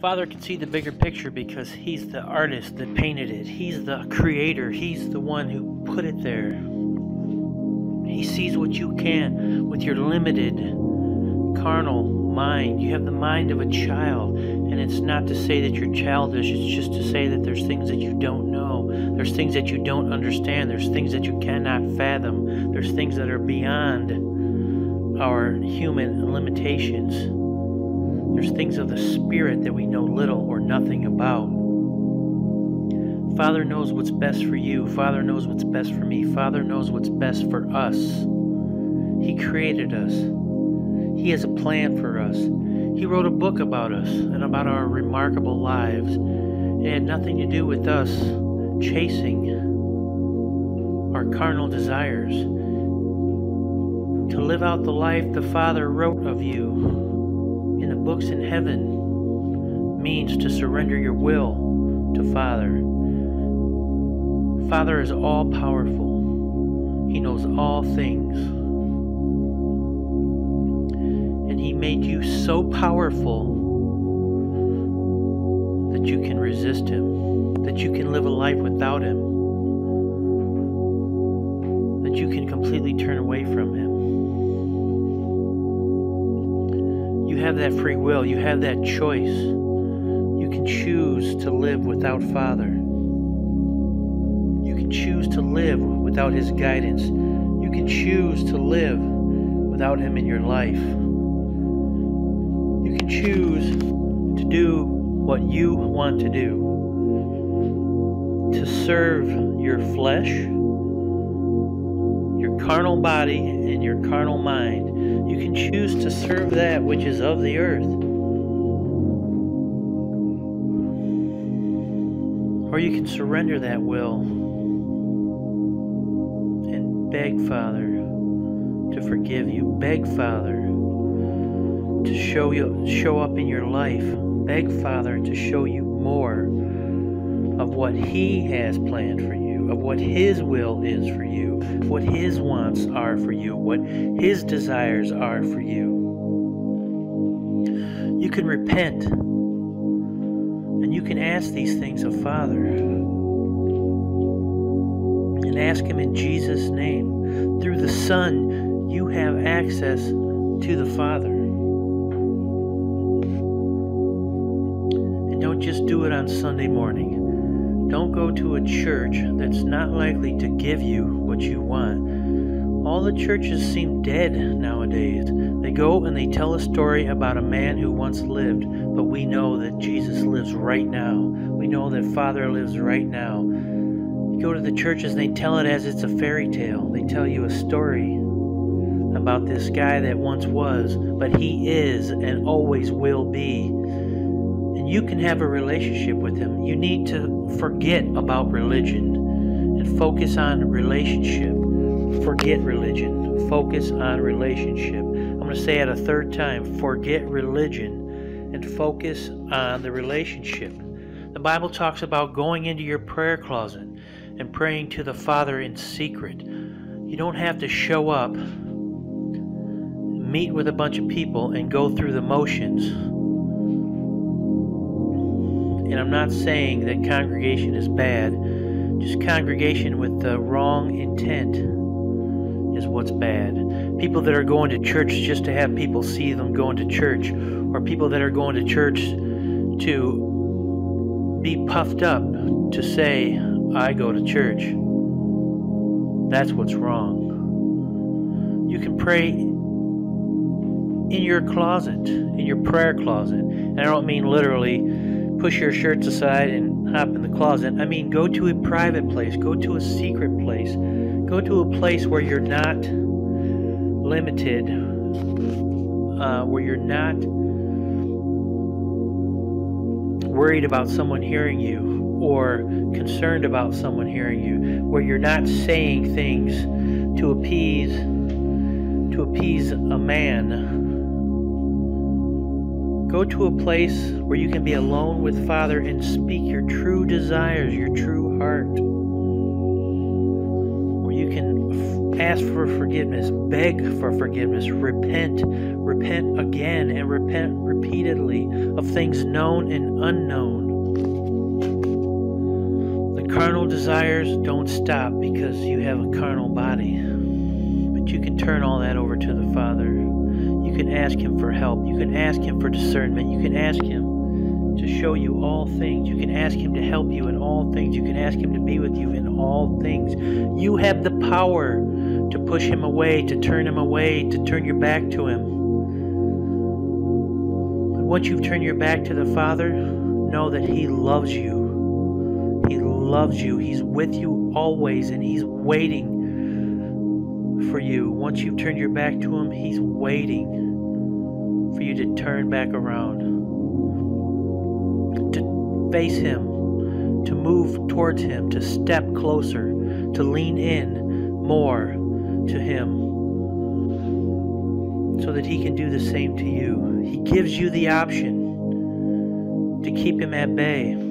Father can see the bigger picture because He's the artist that painted it. He's the creator. He's the one who put it there. He sees what you can with your limited carnal mind. You have the mind of a child. And it's not to say that you're childish, it's just to say that there's things that you don't know. There's things that you don't understand. There's things that you cannot fathom. There's things that are beyond our human limitations. There's things of the Spirit that we know little or nothing about. Father knows what's best for you. Father knows what's best for me. Father knows what's best for us. He created us. He has a plan for us. He wrote a book about us and about our remarkable lives. It had nothing to do with us chasing our carnal desires. To live out the life the Father wrote of you the books in heaven means to surrender your will to Father. Father is all powerful, He knows all things. And He made you so powerful that you can resist Him, that you can live a life without Him, that you can completely turn away from Him. Have that free will, you have that choice. You can choose to live without Father. You can choose to live without His guidance. You can choose to live without Him in your life. You can choose to do what you want to do, to serve your flesh, carnal body, and your carnal mind you can choose to serve that which is of the earth. Or you can surrender that will and beg Father to forgive you. Beg Father to show you show up in your life. Beg Father to show you more of what He has planned for you, of what His will is for you what His wants are for you, what His desires are for you. You can repent and you can ask these things of Father and ask Him in Jesus' name. Through the Son, you have access to the Father. And don't just do it on Sunday morning. Don't go to a church that's not likely to give you what you want. All the churches seem dead nowadays. They go and they tell a story about a man who once lived, but we know that Jesus lives right now. We know that Father lives right now. You go to the churches and they tell it as it's a fairy tale. They tell you a story about this guy that once was, but he is and always will be you can have a relationship with Him. You need to forget about religion and focus on relationship. Forget religion. Focus on relationship. I'm going to say it a third time forget religion and focus on the relationship. The Bible talks about going into your prayer closet and praying to the Father in secret. You don't have to show up, meet with a bunch of people, and go through the motions and I'm not saying that congregation is bad, just congregation with the wrong intent is what's bad. People that are going to church just to have people see them going to church, or people that are going to church to be puffed up to say, I go to church. That's what's wrong. You can pray in your closet, in your prayer closet. And I don't mean literally push your shirts aside and hop in the closet. I mean, go to a private place, go to a secret place, go to a place where you're not limited, uh, where you're not worried about someone hearing you or concerned about someone hearing you, where you're not saying things to appease to appease a man Go to a place where you can be alone with Father and speak your true desires, your true heart. Where you can ask for forgiveness, beg for forgiveness, repent, Repent again and repent repeatedly of things known and unknown. The carnal desires don't stop because you have a carnal body. But you can turn all that over to the Father. You can ask Him for help. You can ask Him for discernment. You can ask Him to show you all things. You can ask Him to help you in all things. You can ask Him to be with you in all things. You have the power to push Him away, to turn Him away, to turn your back to Him. But once you've turned your back to the Father, know that He loves you. He loves you. He's with you always, and He's waiting for you. Once you've turned your back to Him, He's waiting for you to turn back around, to face Him, to move towards Him, to step closer, to lean in more to Him so that He can do the same to you. He gives you the option to keep Him at bay.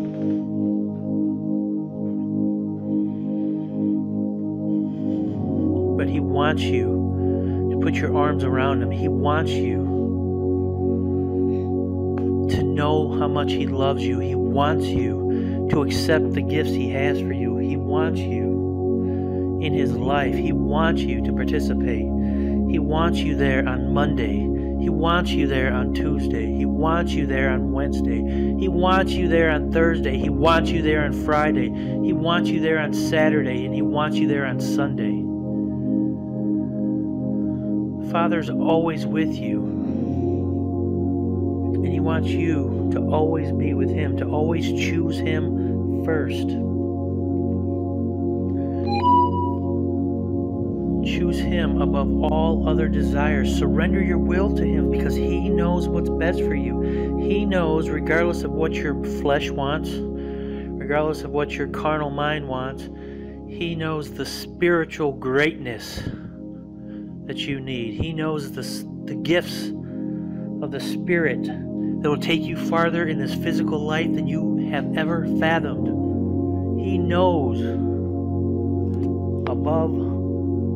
Wants you to put your arms around Him. He wants you to know how much He loves you. He wants you to accept the gifts He has for you. He wants you in His life. He wants you to participate. He wants you there on Monday. He wants you there on Tuesday. He wants you there on Wednesday. He wants you there on Thursday. He wants you there on Friday. He wants you there on Saturday. And He wants you there on Sunday. Father's always with you. And He wants you to always be with Him, to always choose Him first. Choose Him above all other desires. Surrender your will to Him because He knows what's best for you. He knows, regardless of what your flesh wants, regardless of what your carnal mind wants, He knows the spiritual greatness that you need. He knows the, the gifts of the Spirit that will take you farther in this physical life than you have ever fathomed. He knows above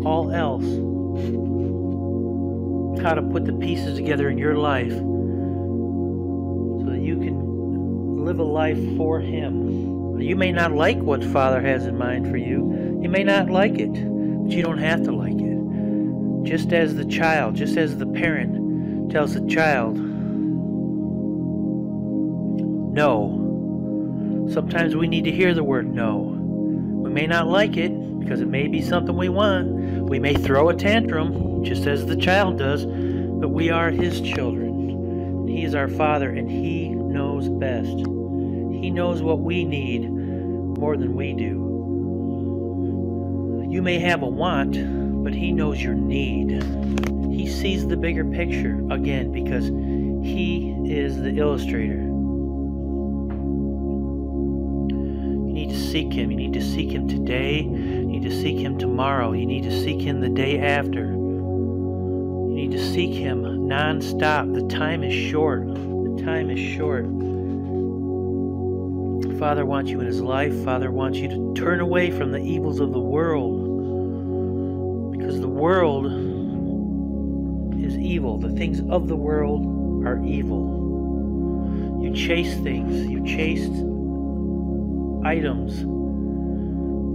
all else how to put the pieces together in your life so that you can live a life for Him. You may not like what Father has in mind for you, you may not like it, but you don't have to like it. Just as the child, just as the parent tells the child, no. Sometimes we need to hear the word no. We may not like it because it may be something we want. We may throw a tantrum just as the child does, but we are his children. He is our father and he knows best. He knows what we need more than we do. You may have a want, but he knows your need. He sees the bigger picture again because he is the illustrator. You need to seek him. You need to seek him today. You need to seek him tomorrow. You need to seek him the day after. You need to seek him non-stop. The time is short. The time is short. Father wants you in his life. Father wants you to turn away from the evils of the world. Because the world is evil. The things of the world are evil. You chase things. You chase items.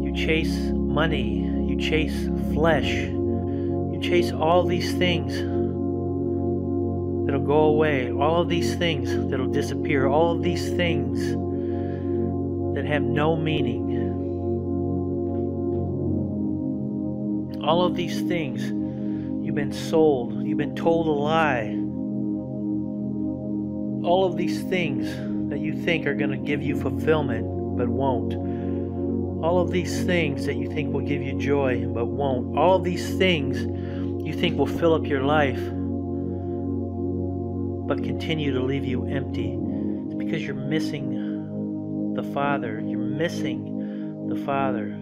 You chase money. You chase flesh. You chase all these things that'll go away. All of these things that'll disappear. All of these things that have no meaning. All of these things you've been sold, you've been told a lie. All of these things that you think are going to give you fulfillment but won't. All of these things that you think will give you joy but won't. All of these things you think will fill up your life but continue to leave you empty. It's because you're missing the Father. You're missing the Father.